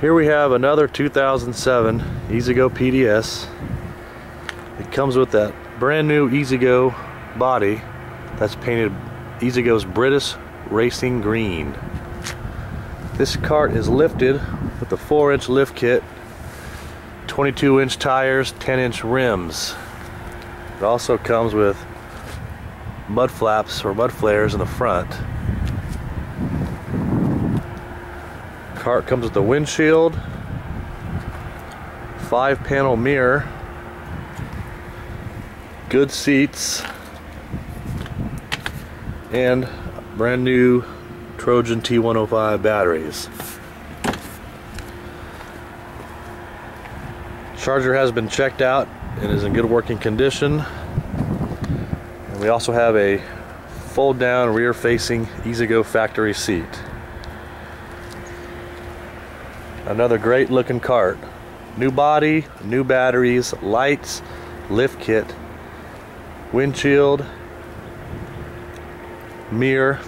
Here we have another 2007 E-Z-GO PDS. It comes with that brand new E-Z-GO body that's painted E-Z-GO's British Racing Green. This cart is lifted with a 4 inch lift kit, 22 inch tires, 10 inch rims. It also comes with mud flaps or mud flares in the front. Cart comes with a windshield, five panel mirror, good seats, and brand new Trojan T105 batteries. Charger has been checked out and is in good working condition. And we also have a fold down rear facing E-Z-GO factory seat. Another great looking cart. New body, new batteries, lights, lift kit, windshield, mirror,